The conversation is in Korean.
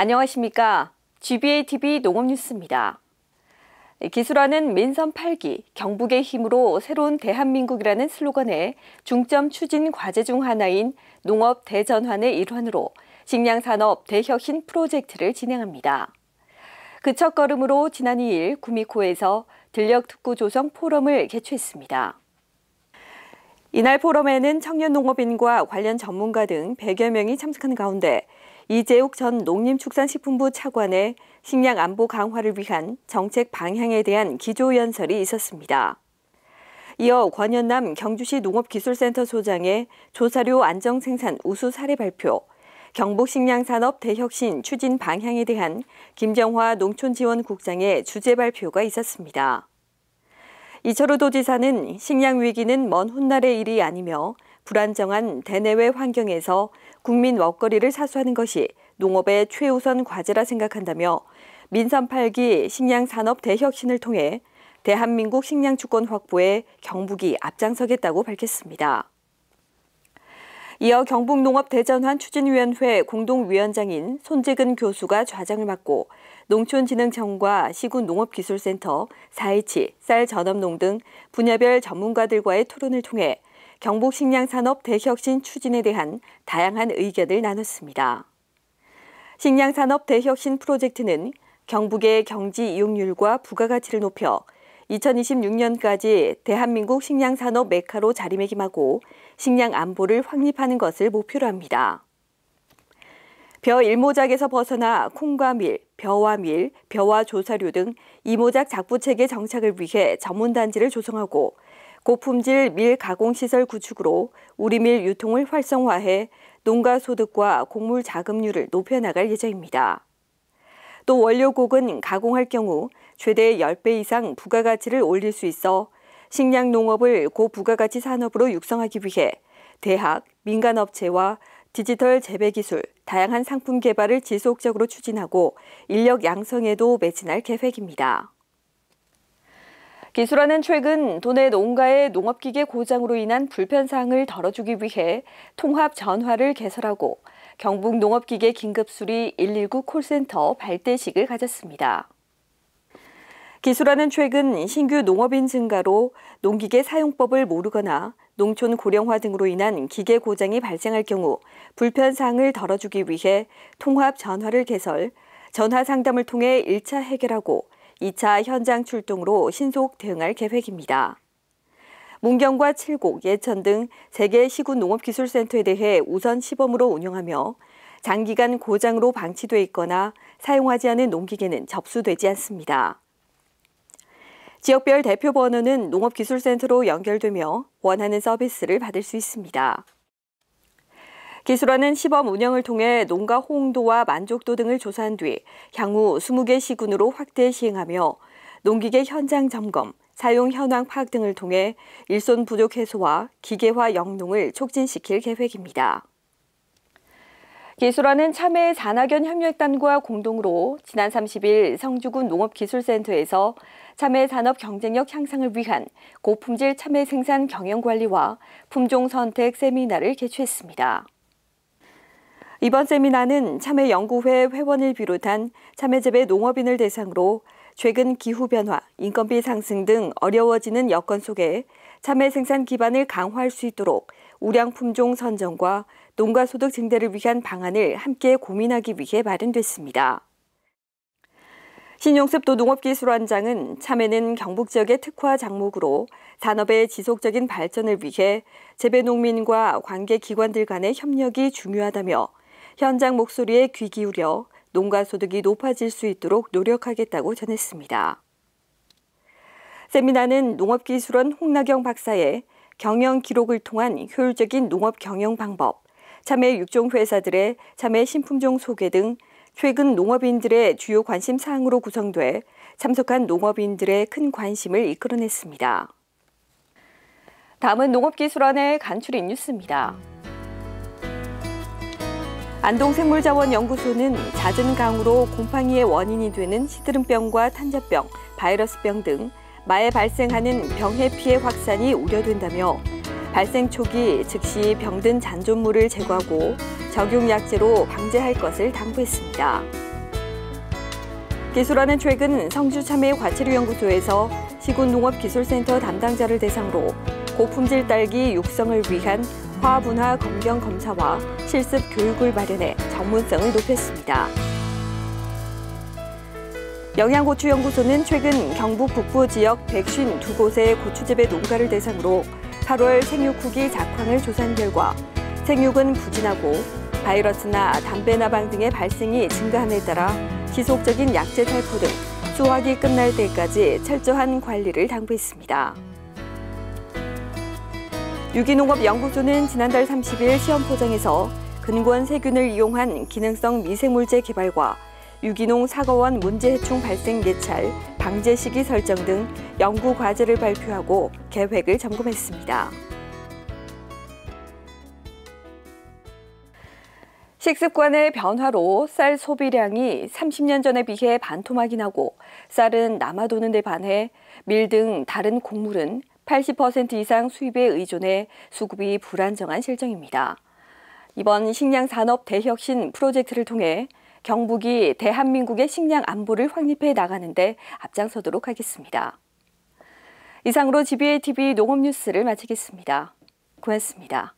안녕하십니까. GBA-TV 농업뉴스입니다. 기술화는 민선 8기, 경북의 힘으로 새로운 대한민국이라는 슬로건에 중점 추진 과제 중 하나인 농업 대전환의 일환으로 식량산업 대혁신 프로젝트를 진행합니다. 그 첫 걸음으로 지난 2일 구미코에서 들녘특구 조성 포럼을 개최했습니다. 이날 포럼에는 청년 농업인과 관련 전문가 등 100여 명이 참석한 가운데 이재욱 전 농림축산식품부 차관의 식량 안보 강화를 위한 정책 방향에 대한 기조연설이 있었습니다. 이어 권현남 경주시 농업기술센터 소장의 조사료 안정생산 우수 사례 발표, 경북 식량산업 대혁신 추진 방향에 대한 김정화 농촌지원국장의 주제 발표가 있었습니다. 이철우 도지사는 식량 위기는 먼 훗날의 일이 아니며 불안정한 대내외 환경에서 국민 먹거리를 사수하는 것이 농업의 최우선 과제라 생각한다며 민선 8기 식량 산업 대혁신을 통해 대한민국 식량 주권 확보에 경북이 앞장서겠다고 밝혔습니다. 이어 경북농업대전환 추진위원회 공동위원장인 손재근 교수가 좌장을 맡고 농촌진흥청과 시군농업기술센터, 4.27, 쌀전업농 등 분야별 전문가들과의 토론을 통해 경북 식량산업 대혁신 추진에 대한 다양한 의견을 나눴습니다. 식량산업 대혁신 프로젝트는 경북의 경지 이용률과 부가가치를 높여 2026년까지 대한민국 식량산업 메카로 자리매김하고 식량 안보를 확립하는 것을 목표로 합니다. 벼 일모작에서 벗어나 콩과 밀, 벼와 밀, 벼와 조사료 등 이모작 작부체계 정착을 위해 전문단지를 조성하고 고품질 밀 가공시설 구축으로 우리 밀 유통을 활성화해 농가 소득과 곡물 자금률을 높여나갈 예정입니다. 또 원료곡은 가공할 경우 최대 10배 이상 부가가치를 올릴 수 있어 식량 농업을 고부가가치 산업으로 육성하기 위해 대학, 민간업체와 디지털 재배 기술, 다양한 상품 개발을 지속적으로 추진하고 인력 양성에도 매진할 계획입니다. 기술화는 최근 도내 농가의 농업기계 고장으로 인한 불편사항을 덜어주기 위해 통합 전화를 개설하고 경북 농업기계 긴급수리 119 콜센터 발대식을 가졌습니다. 기술화는 최근 신규 농업인 증가로 농기계 사용법을 모르거나 농촌 고령화 등으로 인한 기계 고장이 발생할 경우 불편사항을 덜어주기 위해 통합 전화를 개설, 전화 상담을 통해 1차 해결하고 2차 현장 출동으로 신속 대응할 계획입니다. 문경과 칠곡, 예천 등 3개 시군 농업기술센터에 대해 우선 시범으로 운영하며 장기간 고장으로 방치돼 있거나 사용하지 않은 농기계는 접수되지 않습니다. 지역별 대표 번호는 농업기술센터로 연결되며 원하는 서비스를 받을 수 있습니다. 기술화는 시범 운영을 통해 농가 호응도와 만족도 등을 조사한 뒤 향후 20개 시군으로 확대 시행하며 농기계 현장 점검, 사용 현황 파악 등을 통해 일손 부족 해소와 기계화 영농을 촉진시킬 계획입니다. 기술화는 참외 산학연 협력단과 공동으로 지난 30일 성주군 농업기술센터에서 참외 산업 경쟁력 향상을 위한 고품질 참외 생산 경영 관리와 품종 선택 세미나를 개최했습니다. 이번 세미나는 참외연구회 회원을 비롯한 참외재배 농업인을 대상으로 최근 기후변화, 인건비 상승 등 어려워지는 여건 속에 참외 생산 기반을 강화할 수 있도록 우량 품종 선정과 농가 소득 증대를 위한 방안을 함께 고민하기 위해 마련됐습니다. 신용습도 농업기술원장은 참외는 경북 지역의 특화 작목으로 산업의 지속적인 발전을 위해 재배 농민과 관계 기관들 간의 협력이 중요하다며 현장 목소리에 귀 기울여 농가 소득이 높아질 수 있도록 노력하겠다고 전했습니다. 세미나는 농업기술원 홍나경 박사의 경영 기록을 통한 효율적인 농업 경영 방법, 참외 육종 회사들의 참외 신품종 소개 등 최근 농업인들의 주요 관심 사항으로 구성돼 참석한 농업인들의 큰 관심을 이끌어냈습니다. 다음은 농업기술원의 간추린 뉴스입니다. 안동생물자원연구소는 잦은 강우로 곰팡이의 원인이 되는 시드름병과 탄저병, 바이러스병 등 마에 발생하는 병해 피해 확산이 우려된다며 발생 초기 즉시 병든 잔존물을 제거하고 적용약제로 방제할 것을 당부했습니다. 기술원은 최근 성주참외과체류연구소에서 시군농업기술센터 담당자를 대상으로 고품질 딸기 육성을 위한 화분화 검경 검사와 실습 교육을 마련해 전문성을 높였습니다. 영양고추연구소는 최근 경북 북부 지역 152곳의 고추재배 농가를 대상으로 8월 생육 후기 작황을 조사한 결과 생육은 부진하고 바이러스나 담배 나방 등의 발생이 증가함에 따라 지속적인 약재 살포 등 수확이 끝날 때까지 철저한 관리를 당부했습니다. 유기농업 연구소는 지난달 30일 시험 포장에서 근권 세균을 이용한 기능성 미생물제 개발과 유기농 사과원 문제 해충 발생 예찰, 방제 시기 설정 등 연구 과제를 발표하고 계획을 점검했습니다. 식습관의 변화로 쌀 소비량이 30년 전에 비해 반토막이 나고 쌀은 남아도는 데 반해 밀 등 다른 곡물은 80% 이상 수입에 의존해 수급이 불안정한 실정입니다. 이번 식량 산업 대혁신 프로젝트를 통해 경북이 대한민국의 식량 안보를 확립해 나가는데 앞장서도록 하겠습니다. 이상으로 GBA TV 농업 뉴스를 마치겠습니다. 고맙습니다.